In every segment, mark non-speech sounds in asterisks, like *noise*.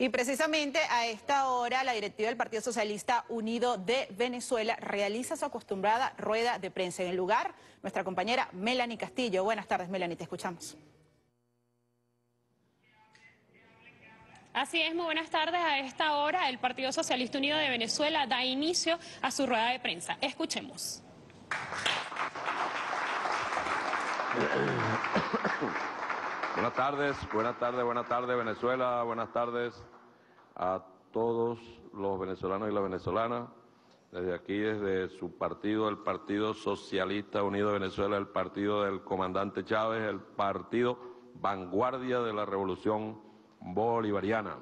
Y precisamente a esta hora la directiva del Partido Socialista Unido de Venezuela realiza su acostumbrada rueda de prensa. En el lugar, nuestra compañera Melanie Castillo. Buenas tardes, Melanie, te escuchamos. Así es, muy buenas tardes. A esta hora el Partido Socialista Unido de Venezuela da inicio a su rueda de prensa. Escuchemos. *coughs* Buenas tardes, buenas tardes, buenas tardes Venezuela, buenas tardes a todos los venezolanos y las venezolanas. Desde aquí, desde su partido, el Partido Socialista Unido de Venezuela, el partido del comandante Chávez, el partido vanguardia de la revolución bolivariana.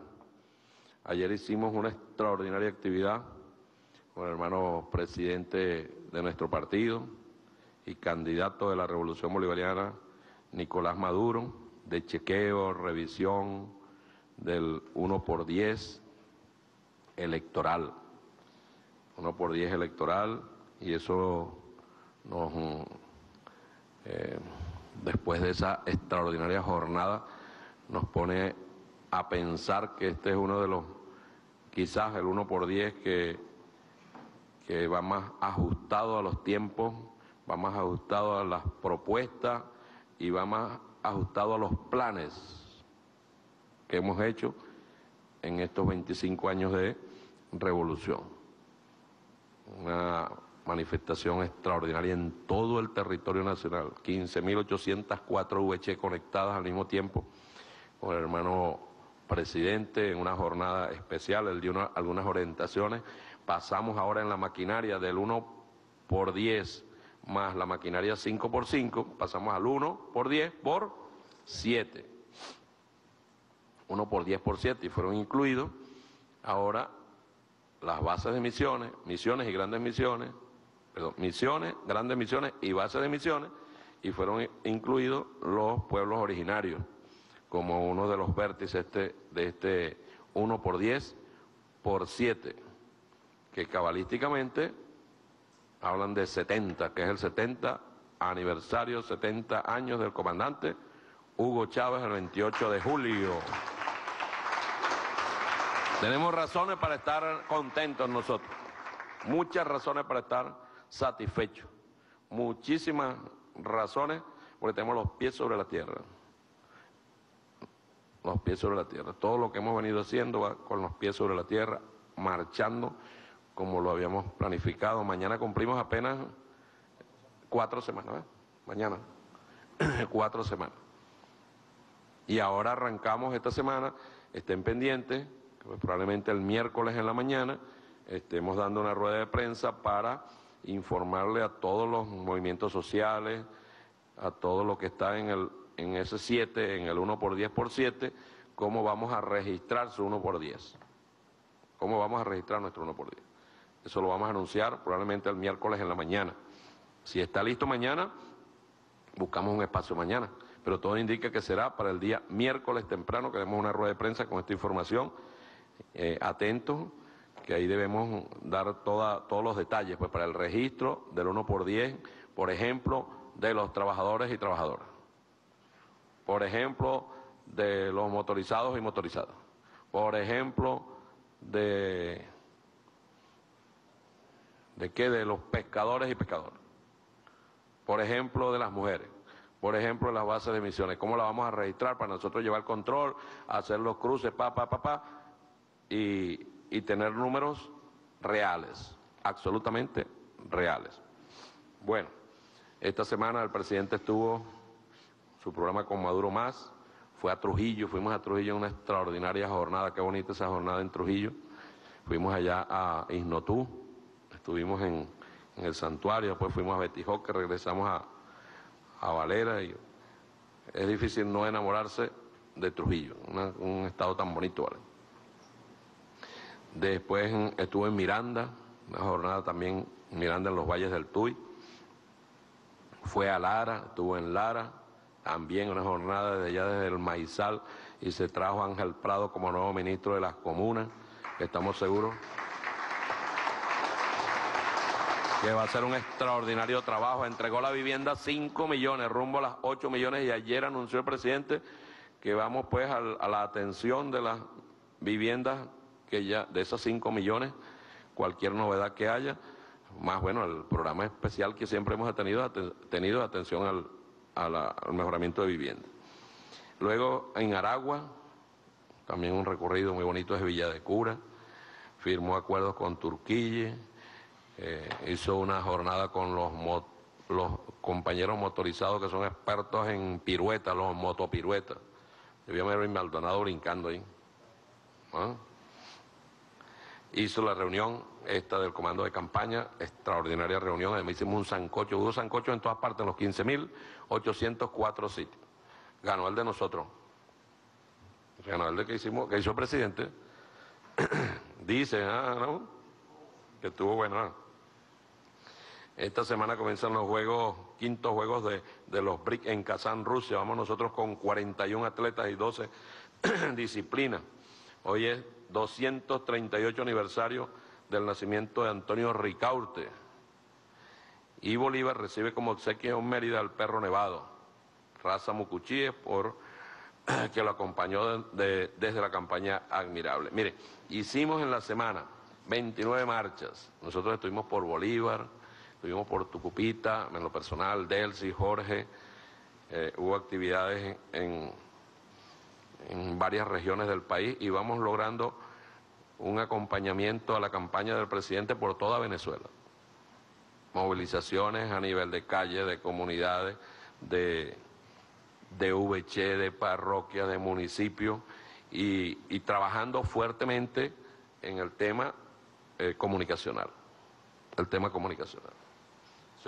Ayer hicimos una extraordinaria actividad con el hermano presidente de nuestro partido y candidato de la revolución bolivariana, Nicolás Maduro de chequeo, revisión del 1 por 10 electoral. 1 por 10 electoral y eso nos, eh, después de esa extraordinaria jornada, nos pone a pensar que este es uno de los, quizás el 1 por 10 que, que va más ajustado a los tiempos, va más ajustado a las propuestas y va más ajustado a los planes que hemos hecho en estos 25 años de revolución. Una manifestación extraordinaria en todo el territorio nacional, 15.804 VH conectadas al mismo tiempo con el hermano presidente en una jornada especial, él dio algunas orientaciones, pasamos ahora en la maquinaria del 1 por 10 más la maquinaria 5 por 5, pasamos al 1 por 10 por 7. 1 por 10 por 7 y fueron incluidos ahora las bases de misiones, misiones y grandes misiones, perdón, misiones, grandes misiones y bases de misiones y fueron incluidos los pueblos originarios como uno de los vértices este, de este 1 por 10 por 7, que cabalísticamente hablan de 70, que es el 70 aniversario, 70 años del comandante Hugo Chávez el 28 de julio. Tenemos razones para estar contentos nosotros, muchas razones para estar satisfechos, muchísimas razones porque tenemos los pies sobre la tierra, los pies sobre la tierra. Todo lo que hemos venido haciendo va con los pies sobre la tierra, marchando como lo habíamos planificado. Mañana cumplimos apenas cuatro semanas, ¿eh? Mañana, *clears throat* cuatro semanas. Y ahora arrancamos esta semana, estén pendientes, probablemente el miércoles en la mañana estemos dando una rueda de prensa para informarle a todos los movimientos sociales, a todo lo que está en, el, en ese 7, en el 1 por 10 por 7, cómo vamos a registrar su 1 por 10. Cómo vamos a registrar nuestro 1 por 10. Eso lo vamos a anunciar probablemente el miércoles en la mañana. Si está listo mañana, buscamos un espacio mañana. Pero todo indica que será para el día miércoles temprano, que demos una rueda de prensa con esta información. Eh, atentos, que ahí debemos dar toda, todos los detalles, pues para el registro del 1 por 10, por ejemplo, de los trabajadores y trabajadoras. Por ejemplo, de los motorizados y motorizadas. Por ejemplo, de ¿De qué? De los pescadores y pescadoras. Por ejemplo, de las mujeres. Por ejemplo, de las bases de emisiones. ¿Cómo la vamos a registrar para nosotros llevar control, hacer los cruces, pa, pa, pa, pa, y, y tener números reales, absolutamente reales? Bueno, esta semana el presidente estuvo su programa con Maduro Más, fue a Trujillo, fuimos a Trujillo en una extraordinaria jornada, qué bonita esa jornada en Trujillo. Fuimos allá a Isnotú, estuvimos en, el santuario, después fuimos a Betijoque, regresamos a, Valera y es difícil no enamorarse de Trujillo, un estado tan bonito, ¿vale? Después estuve en Miranda, una jornada también Miranda en los valles del Tuy. Fue a Lara, estuvo en Lara, también una jornada desde allá desde el Maizal y se trajo Ángel Prado como nuevo ministro de las comunas, estamos seguros que va a ser un extraordinario trabajo. Entregó la vivienda 5 millones, rumbo a las 8 millones y ayer anunció el presidente que vamos pues a, la atención de las viviendas que ya, de esas 5 millones, cualquier novedad que haya, más bueno, el programa especial que siempre hemos tenido, tenido atención al, al mejoramiento de vivienda. Luego en Aragua, también un recorrido muy bonito es Villa de Cura, firmó acuerdos con Turquille, eh, hizo una jornada con los, compañeros motorizados que son expertos en piruetas, los motopiruetas. Debía haber Maldonado brincando ahí. ¿Ah? Hizo la reunión esta del comando de campaña, extraordinaria reunión, además hicimos un sancocho, hubo sancocho en todas partes, en los 15.804 sitios. Ganó el de nosotros. Ganó el de que hicimos, que hizo el presidente. *clears throat* Dice, ah, ¿no? Que estuvo bueno. Esta semana comienzan los juegos, quintos juegos de, los BRIC en Kazán, Rusia. Vamos nosotros con 41 atletas y 12 *clears throat* disciplinas. Hoy es 238 aniversario del nacimiento de Antonio Ricaurte. Y Bolívar recibe como obsequio en Mérida al perro nevado, raza mucuchíes, por *clears throat* que lo acompañó desde la campaña admirable. Mire, hicimos en la semana 29 marchas. Nosotros estuvimos por Bolívar, estuvimos por Tucupita, en lo personal, Delcy, Jorge. Eh, hubo actividades en, en varias regiones del país y vamos logrando un acompañamiento a la campaña del presidente por toda Venezuela. Movilizaciones a nivel de calle, de comunidades, de, de de parroquias, de municipios y, trabajando fuertemente en el tema eh, comunicacional. El tema comunicacional.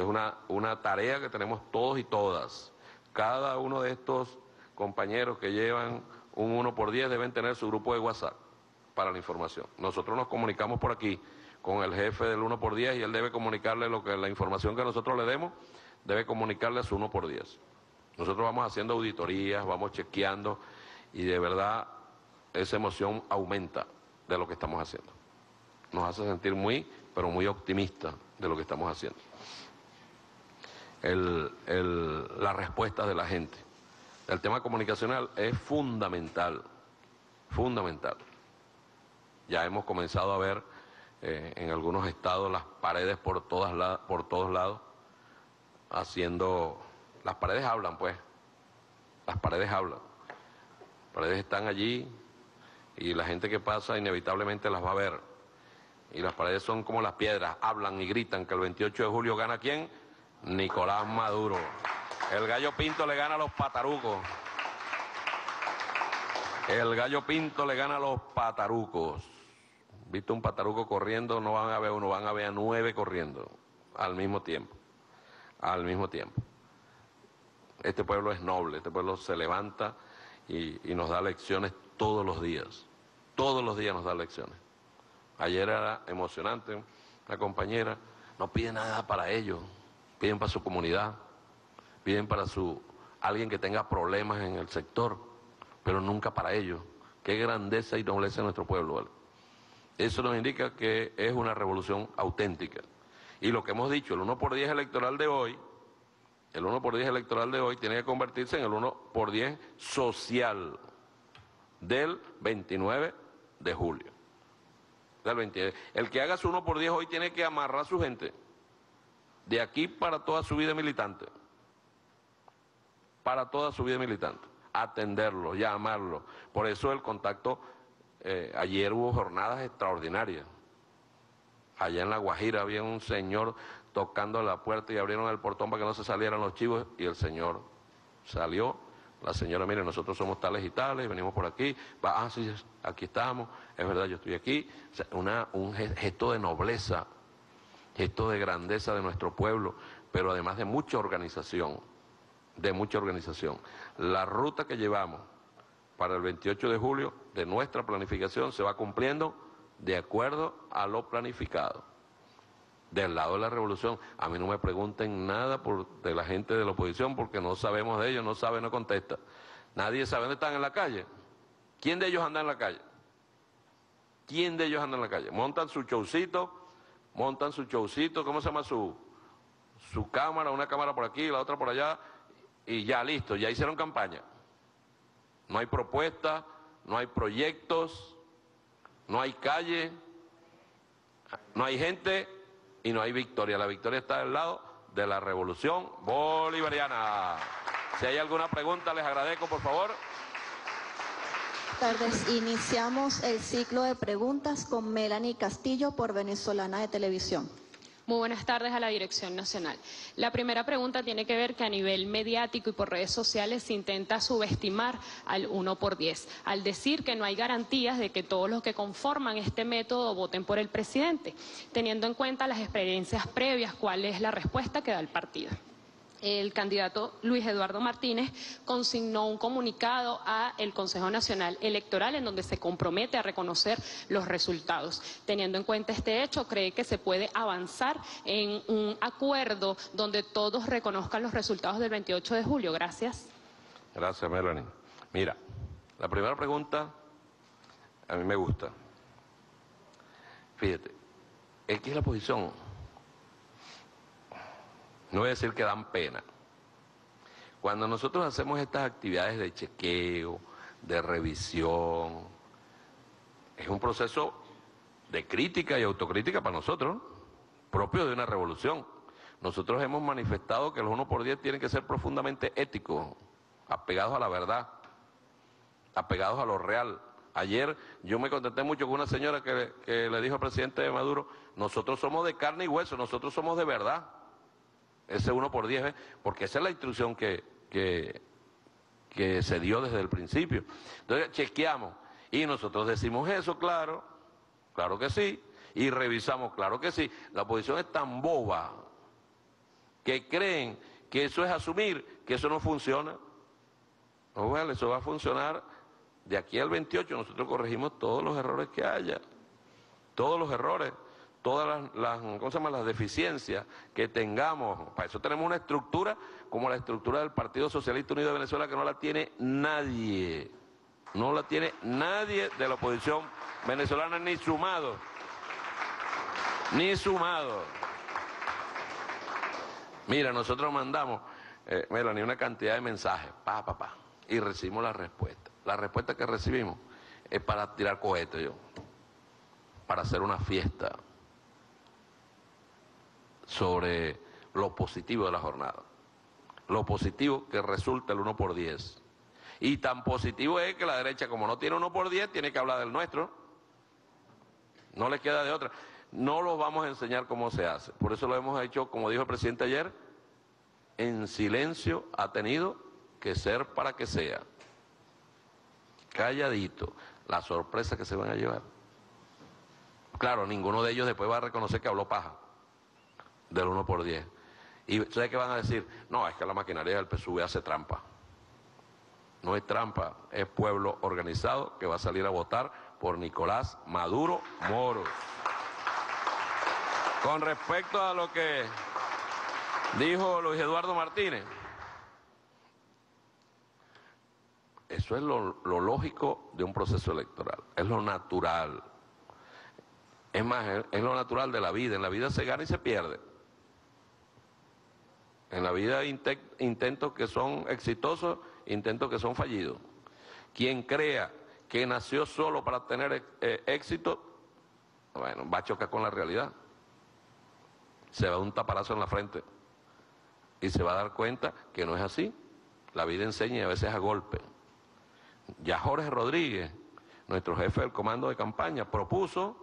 Es una, tarea que tenemos todos y todas. Cada uno de estos compañeros que llevan un 1 por 10 deben tener su grupo de WhatsApp para la información. Nosotros nos comunicamos por aquí con el jefe del 1 por 10 y él debe comunicarle lo que la información que nosotros le demos, debe comunicarle a su 1 por 10. Nosotros vamos haciendo auditorías, vamos chequeando y de verdad esa emoción aumenta de lo que estamos haciendo. Nos hace sentir muy, pero muy optimistas de lo que estamos haciendo. La respuesta de la gente. El tema comunicacional es fundamental, fundamental. Ya hemos comenzado a ver eh, en algunos estados las paredes por, todas por todos lados, haciendo... Las paredes hablan, pues. Las paredes hablan. Las paredes están allí y la gente que pasa inevitablemente las va a ver. Y las paredes son como las piedras, hablan y gritan que el 28 de julio gana quién? Nicolás Maduro. El gallo pinto le gana a los patarucos. El gallo pinto le gana a los patarucos visto un pataruco corriendo, no van a ver uno, van a ver a nueve corriendo al mismo tiempo. Al mismo tiempo. Este pueblo es noble, este pueblo se levanta y, nos da lecciones todos los días. Todos los días nos da lecciones. Ayer era emocionante, una compañera no pide nada para ellos, piden para su comunidad, piden para su alguien que tenga problemas en el sector, pero nunca para ellos. Qué grandeza y nobleza nuestro pueblo. Eso nos indica que es una revolución auténtica. Y lo que hemos dicho, el 1 por 10 electoral de hoy, el 1 por 10 electoral de hoy tiene que convertirse en el 1 por 10 social del 29 de julio. Del El que haga su 1 por 10 hoy tiene que amarrar a su gente. De aquí para toda su vida militante. Para toda su vida militante. Atenderlo, llamarlo. Por eso el contacto eh, ayer hubo jornadas extraordinarias. Allá en La Guajira había un señor tocando la puerta y abrieron el portón para que no se salieran los chivos y el señor salió. La señora, mire, nosotros somos tales y tales, venimos por aquí, va, ah, sí, aquí estamos, es verdad, yo estoy aquí. un gesto de nobleza, gesto de grandeza de nuestro pueblo, pero además de mucha organización, de mucha organización. La ruta que llevamos para el 28 de julio de nuestra planificación se va cumpliendo de acuerdo a lo planificado. Del lado de la revolución, a mí no me pregunten nada por, de la gente de la oposición porque no sabemos de ellos, no sabe, no contesta. Nadie sabe dónde están en la calle. ¿Quién de ellos anda en la calle? ¿Quién de ellos anda en la calle? Montan su showcito, montan su showcito, ¿cómo se llama su, su cámara? Una cámara por aquí, la otra por allá, y ya listo, ya hicieron campaña no hay propuestas, no hay proyectos, no hay calle, no hay gente y no hay victoria. La victoria está del lado de la revolución bolivariana. Si hay alguna pregunta, les agradezco, por favor. Tardes. Iniciamos el ciclo de preguntas con Melanie Castillo por Venezolana de Televisión. Muy buenas tardes a la Dirección Nacional. La primera pregunta tiene que ver que a nivel mediático y por redes sociales se intenta subestimar al 1 por 10, al decir que no hay garantías de que todos los que conforman este método voten por el presidente, teniendo en cuenta las experiencias previas, cuál es la respuesta que da el partido el candidato Luis Eduardo Martínez consignó un comunicado a el Consejo Nacional Electoral en donde se compromete a reconocer los resultados. Teniendo en cuenta este hecho, cree que se puede avanzar en un acuerdo donde todos reconozcan los resultados del 28 de julio. Gracias. Gracias, Melanie. Mira, la primera pregunta a mí me gusta. Fíjate, ¿qué es la posición? No voy a decir que dan pena. Cuando nosotros hacemos estas actividades de chequeo, de revisión, es un proceso de crítica y autocrítica para nosotros, propio de una revolución. Nosotros hemos manifestado que los 1 por 10 tienen que ser profundamente éticos, apegados a la verdad, apegados a lo real. Ayer yo me contenté mucho con una señora que, que le dijo al presidente de Maduro, nosotros somos de carne y hueso, nosotros somos de verdad ese 1 por 10, porque esa es la instrucción que, que, se dio desde el principio. Entonces, chequeamos. Y nosotros decimos eso, claro, claro que sí. Y revisamos, claro que sí. La oposición es tan boba que creen que eso es asumir que eso no funciona. No, eso va a funcionar de aquí al 28. Nosotros corregimos todos los errores que haya. Todos los errores todas las, las deficiencias que tengamos. Para eso tenemos una estructura como la estructura del Partido Socialista Unido de Venezuela que no la tiene nadie. No la tiene nadie de la oposición venezolana ni sumado. Ni sumado. Mira, nosotros mandamos, eh, ni una cantidad de mensajes, pa, pa, pa, y recibimos la respuesta. La respuesta que recibimos es para tirar cohetes, yo, para hacer una fiesta sobre lo positivo de la jornada. Lo positivo que resulta el 1 por 10. Y tan positivo es que la derecha, como no tiene 1 por 10, tiene que hablar del nuestro. No le queda de otra. No lo vamos a enseñar cómo se hace. Por eso lo hemos hecho, como dijo el presidente ayer, en silencio ha tenido que ser para que sea. Calladito. La sorpresa que se van a llevar. Claro, ninguno de ellos después va a reconocer que habló paja del 1 por 10. Y ustedes qué van a decir, no, es que la maquinaria del PSUV hace trampa. No es trampa, es pueblo organizado que va a salir a votar por Nicolás Maduro Moro. Con respecto a lo que dijo Luis Eduardo Martínez, eso es lo lógico de un proceso electoral, es lo natural. Es más, es lo natural de la vida, en la vida se gana y se pierde. En la vida hay intentos que son exitosos, intentos que son fallidos. Quien crea que nació solo para tener eh, éxito, bueno, va a chocar con la realidad. Se va a un taparazo en la frente y se va a dar cuenta que no es así. La vida enseña y a veces a golpe. Ya Jorge Rodríguez, nuestro jefe del comando de campaña, propuso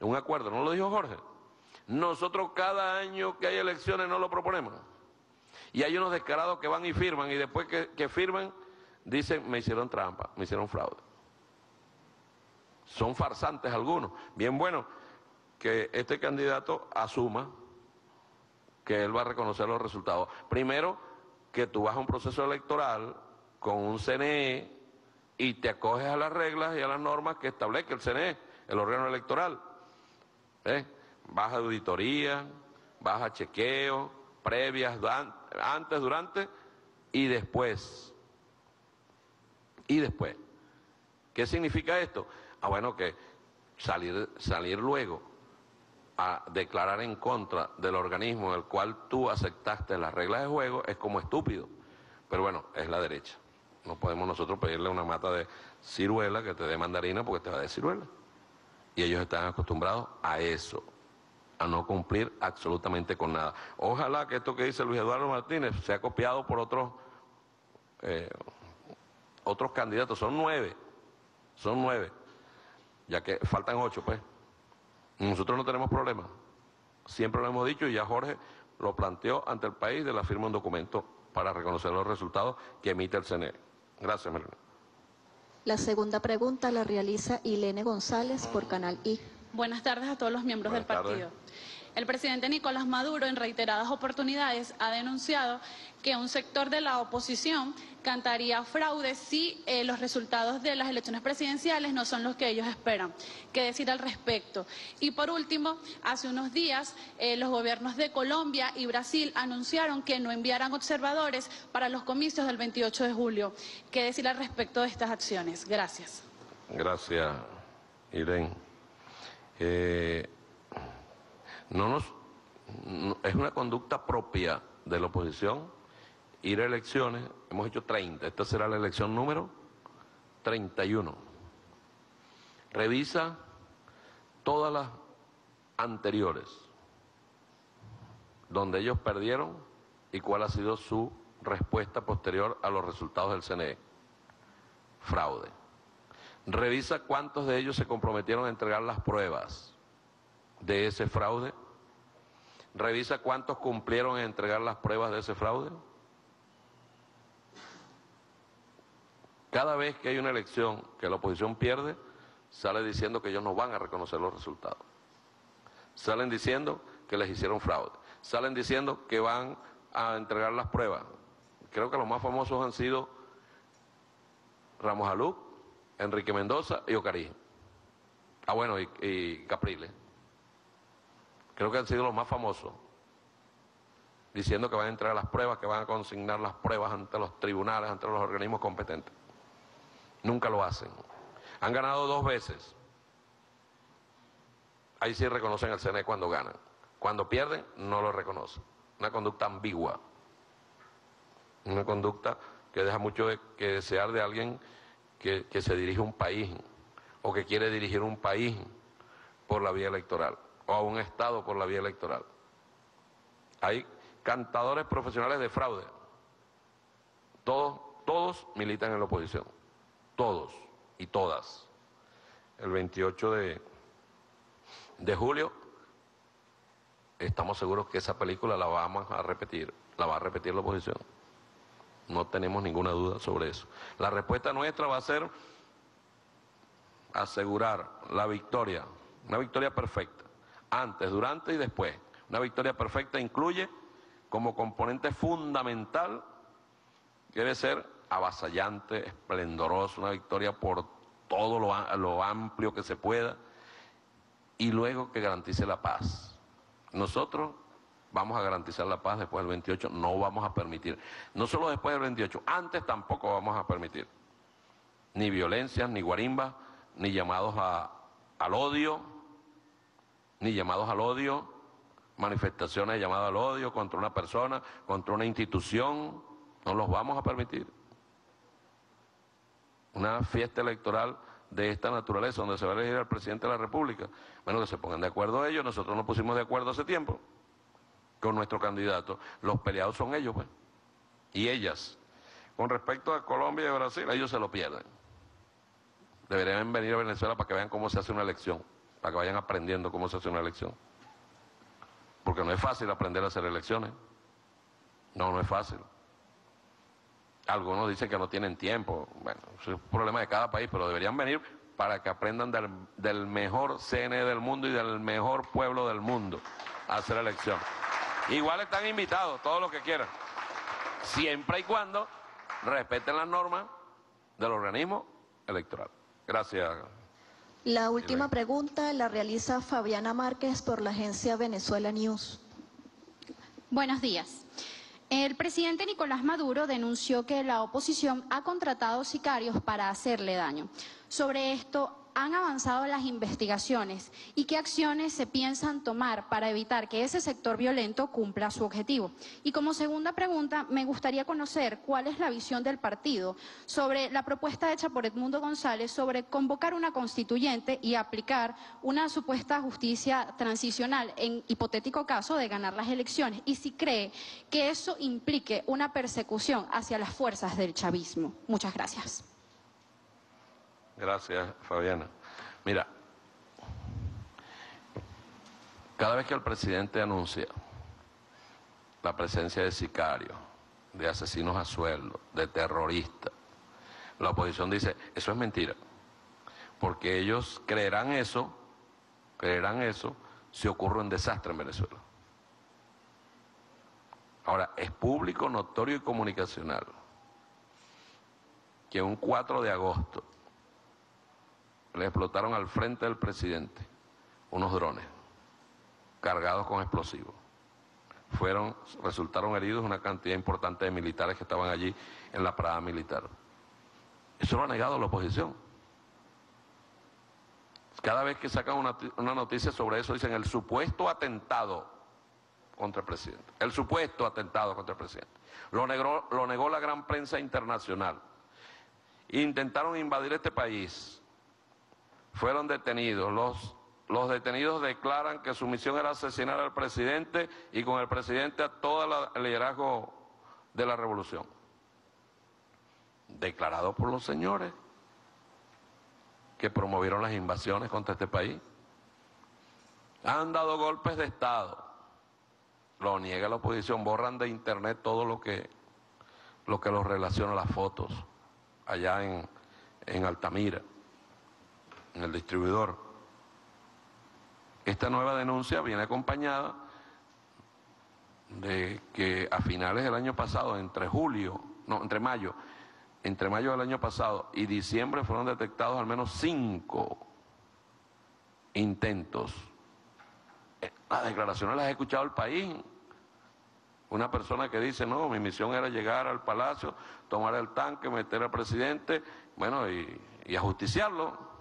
un acuerdo, ¿no lo dijo Jorge? Nosotros cada año que hay elecciones no lo proponemos. Y hay unos descarados que van y firman y después que, firman dicen me hicieron trampa, me hicieron fraude. Son farsantes algunos. Bien bueno que este candidato asuma que él va a reconocer los resultados. Primero, que tú vas a un proceso electoral con un CNE y te acoges a las reglas y a las normas que establece el CNE, el órgano electoral. ¿Eh? Vas a auditoría, vas a chequeo, previas, antes, durante y después. Y después. ¿Qué significa esto? Ah, bueno, que salir, salir luego a declarar en contra del organismo en el cual tú aceptaste las reglas de juego es como estúpido. Pero bueno, es la derecha. No podemos nosotros pedirle una mata de ciruela que te dé mandarina porque te va a dar ciruela. Y ellos están acostumbrados a eso, a no cumplir absolutamente con nada. Ojalá que esto que dice Luis Eduardo Martínez sea copiado por otros, eh, otros candidatos. Son nueve, son nueve, ya que faltan ocho, pues. Nosotros no tenemos problema. Siempre lo hemos dicho y ya Jorge lo planteó ante el país de la firma un documento para reconocer los resultados que emite el CNE. Gracias, Melina. La segunda pregunta la realiza Ilene González por Canal I. Buenas tardes a todos los miembros Buenas del tardes. partido. El presidente Nicolás Maduro en reiteradas oportunidades ha denunciado que un sector de la oposición cantaría fraude si eh, los resultados de las elecciones presidenciales no son los que ellos esperan. ¿Qué decir al respecto? Y por último, hace unos días eh, los gobiernos de Colombia y Brasil anunciaron que no enviarán observadores para los comicios del 28 de julio. ¿Qué decir al respecto de estas acciones? Gracias. Gracias, Irene. Eh, no nos, no- es una conducta propia de la oposición ir a elecciones. Hemos hecho 30. Esta será la elección número 31. Revisa todas las anteriores donde ellos perdieron y cuál ha sido su respuesta posterior a los resultados del CNE. Fraude. Revisa cuántos de ellos se comprometieron a entregar las pruebas de ese fraude. Revisa cuántos cumplieron en entregar las pruebas de ese fraude. Cada vez que hay una elección que la oposición pierde, sale diciendo que ellos no van a reconocer los resultados. Salen diciendo que les hicieron fraude. Salen diciendo que van a entregar las pruebas. Creo que los más famosos han sido Ramos Aluc, Enrique Mendoza y Ocarí. Ah, bueno, y, Capriles. Creo que han sido los más famosos. Diciendo que van a entregar las pruebas, que van a consignar las pruebas ante los tribunales, ante los organismos competentes. Nunca lo hacen. Han ganado dos veces. Ahí sí reconocen al CNE cuando ganan. Cuando pierden, no lo reconocen. Una conducta ambigua. Una conducta que deja mucho de- que desear de alguien que, se dirige un país o que quiere dirigir un país por la vía electoral o a un Estado por la vía electoral. Hay cantadores profesionales de fraude. Todos, todos militan en la oposición. Todos y todas. El 28 de, de julio estamos seguros que esa película la vamos a repetir, la va a repetir la oposición. No tenemos ninguna duda sobre eso. La respuesta nuestra va a ser asegurar la victoria, una victoria perfecta, antes, durante y después. Una victoria perfecta incluye como componente fundamental, debe ser avasallante, esplendoroso, una victoria por todo lo, lo amplio que se pueda y luego que garantice la paz. Nosotros vamos a garantizar la paz después del 28, no vamos a permitir, no solo después del 28, antes tampoco vamos a permitir ni violencias, ni guarimbas, ni llamados a- al odio, ni llamados al odio, manifestaciones de llamado al odio contra una persona, contra una institución, no los vamos a permitir. Una fiesta electoral de esta naturaleza, donde se va a elegir al presidente de la República, bueno, que se pongan de acuerdo ellos, nosotros nos pusimos de acuerdo hace tiempo nuestro candidato, los peleados son ellos, pues, y ellas. Con respecto a Colombia y Brasil, ellos se lo pierden. Deberían venir a Venezuela para que vean cómo se hace una elección, para que vayan aprendiendo cómo se hace una elección. Porque no es fácil aprender a hacer elecciones. No, no es fácil. Algunos dicen que no tienen tiempo. Bueno, es un problema de cada país, pero deberían venir para que aprendan del, del mejor CNE del mundo y del mejor pueblo del mundo a hacer elección. Igual están invitados, todos los que quieran. Siempre y cuando respeten las normas del organismo electoral. Gracias. La última pregunta la realiza Fabiana Márquez por la agencia Venezuela News. Buenos días. El presidente Nicolás Maduro denunció que la oposición ha contratado sicarios para hacerle daño. Sobre esto, ¿han avanzado las investigaciones y qué acciones se piensan tomar para evitar que ese sector violento cumpla su objetivo? Y como segunda pregunta, me gustaría conocer cuál es la visión del partido sobre la propuesta hecha por Edmundo González sobre convocar una constituyente y aplicar una supuesta justicia transicional en hipotético caso de ganar las elecciones y si cree que eso implique una persecución hacia las fuerzas del chavismo. Muchas gracias. Gracias, Fabiana. Mira, cada vez que el presidente anuncia la presencia de sicarios, de asesinos a sueldo, de terroristas, la oposición dice, eso es mentira, porque ellos creerán eso, creerán eso si ocurre un desastre en Venezuela. Ahora, es público, notorio y comunicacional que un 4 de agosto le explotaron al frente del presidente unos drones cargados con explosivos. Fueron, resultaron heridos una cantidad importante de militares que estaban allí en la parada militar. Eso lo ha negado la oposición. Cada vez que sacan una, noticia sobre eso dicen el supuesto atentado contra el presidente. El supuesto atentado contra el presidente. Lo negó la gran prensa internacional. Intentaron invadir este país fueron detenidos. Los, los detenidos declaran que su misión era asesinar al presidente y con el presidente a todo el liderazgo de la revolución. Declarado por los señores que promovieron las invasiones contra este país. Han dado golpes de Estado. Lo niega la oposición, borran de internet todo lo que, lo que los relaciona a las fotos allá en, en Altamira en el distribuidor. Esta nueva denuncia viene acompañada de que a finales del año pasado, entre julio, no, entre mayo, entre mayo del año pasado y diciembre fueron detectados al menos cinco intentos. Eh, las declaraciones las ha escuchado el país. Una persona que dice, no, mi misión era llegar al palacio, tomar el tanque, meter al presidente, bueno, y, y ajusticiarlo.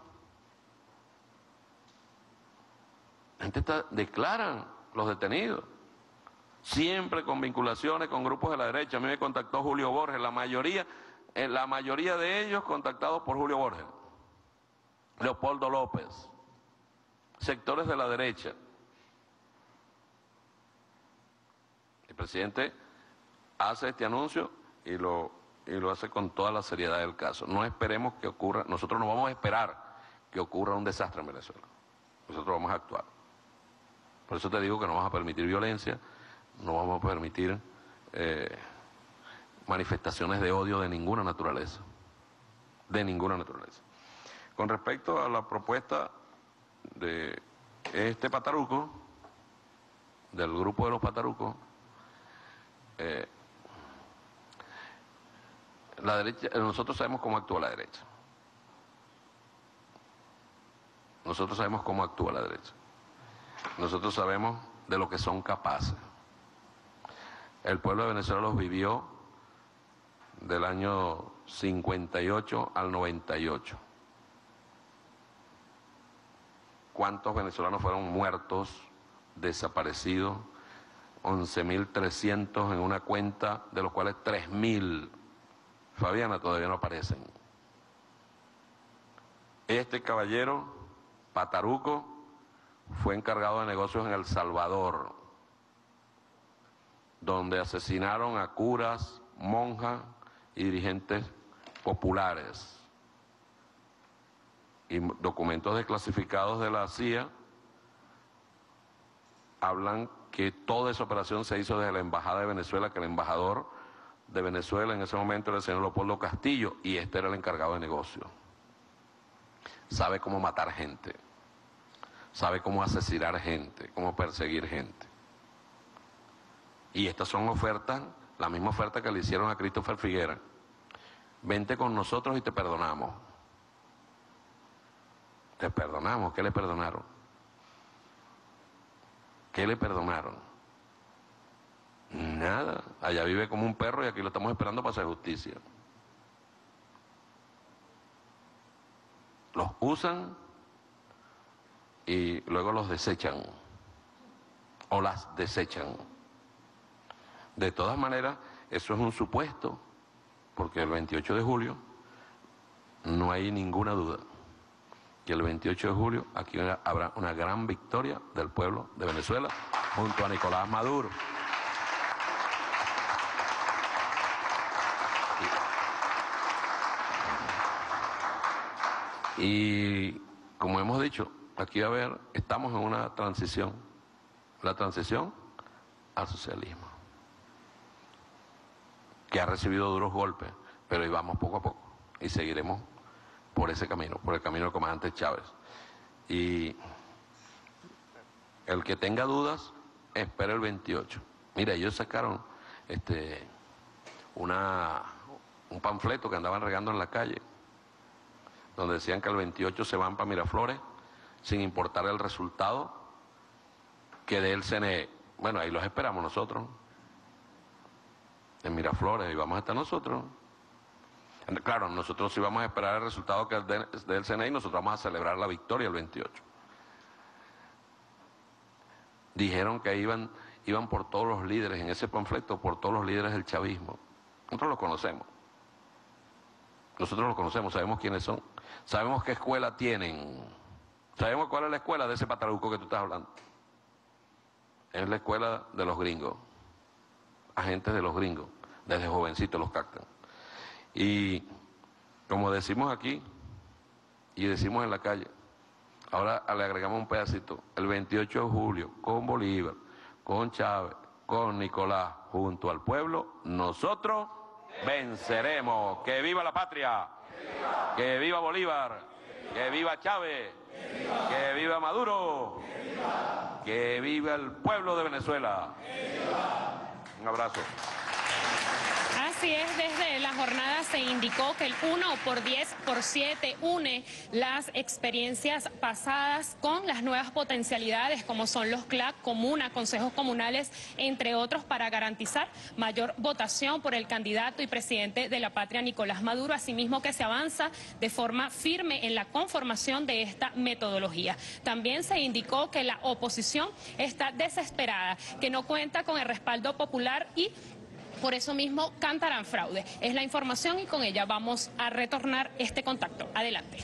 Gente está, declaran los detenidos, siempre con vinculaciones con grupos de la derecha. A mí me contactó Julio Borges, la mayoría, eh, la mayoría de ellos contactados por Julio Borges, Leopoldo López, sectores de la derecha. El presidente hace este anuncio y lo, y lo hace con toda la seriedad del caso. No esperemos que ocurra, nosotros no vamos a esperar que ocurra un desastre en Venezuela. Nosotros vamos a actuar. Por eso te digo que no vamos a permitir violencia, no vamos a permitir eh, manifestaciones de odio de ninguna naturaleza, de ninguna naturaleza. Con respecto a la propuesta de este pataruco, del grupo de los patarucos, eh, la derecha, nosotros sabemos cómo actúa la derecha. Nosotros sabemos cómo actúa la derecha. Nosotros sabemos de lo que son capaces. El pueblo de Venezuela los vivió del año 58 al 98. ¿Cuántos venezolanos fueron muertos, desaparecidos? 11.300 en una cuenta, de los cuales 3.000, Fabiana, todavía no aparecen. Este caballero, Pataruco, fue encargado de negocios en El Salvador, donde asesinaron a curas, monjas y dirigentes populares. Y documentos desclasificados de la CIA hablan que toda esa operación se hizo desde la Embajada de Venezuela, que el embajador de Venezuela en ese momento era el señor Leopoldo Castillo y este era el encargado de negocios. Sabe cómo matar gente sabe cómo asesinar gente, cómo perseguir gente. Y estas son ofertas, la misma oferta que le hicieron a Christopher Figuera. Vente con nosotros y te perdonamos. Te perdonamos. ¿Qué le perdonaron? ¿Qué le perdonaron? Nada. Allá vive como un perro y aquí lo estamos esperando para hacer justicia. Los usan y luego los desechan o las desechan. De todas maneras, eso es un supuesto, porque el 28 de julio no hay ninguna duda que el 28 de julio aquí habrá una gran victoria del pueblo de Venezuela junto a Nicolás Maduro. Y como hemos dicho, aquí a ver, estamos en una transición, la transición al socialismo, que ha recibido duros golpes, pero ahí vamos poco a poco y seguiremos por ese camino, por el camino del comandante Chávez. Y el que tenga dudas, espera el 28. Mira, ellos sacaron este una un panfleto que andaban regando en la calle, donde decían que el 28 se van para Miraflores, sin importar el resultado que dé el CNE. Bueno, ahí los esperamos nosotros. En Miraflores, y vamos a nosotros. Claro, nosotros sí vamos a esperar el resultado que del CNE y nosotros vamos a celebrar la victoria el 28. Dijeron que iban, iban por todos los líderes en ese panfleto, por todos los líderes del chavismo. Nosotros los conocemos. Nosotros los conocemos, sabemos quiénes son. Sabemos qué escuela tienen. Sabemos cuál es la escuela de ese pataruco que tú estás hablando. Es la escuela de los gringos. Agentes de los gringos. Desde jovencitos los captan. Y como decimos aquí y decimos en la calle, ahora le agregamos un pedacito, el 28 de julio, con Bolívar, con Chávez, con Nicolás, junto al pueblo, nosotros venceremos. Que viva la patria, que viva Bolívar, que viva Chávez, que viva Maduro, que viva el pueblo de Venezuela. Un abrazo. Así es, desde la jornada se indicó que el 1 por 10 por 7 une las experiencias pasadas con las nuevas potencialidades como son los CLAC, comuna, consejos comunales, entre otros, para garantizar mayor votación por el candidato y presidente de la patria, Nicolás Maduro, asimismo que se avanza de forma firme en la conformación de esta metodología. También se indicó que la oposición está desesperada, que no cuenta con el respaldo popular y por eso mismo cantarán fraude. Es la información y con ella vamos a retornar este contacto. Adelante.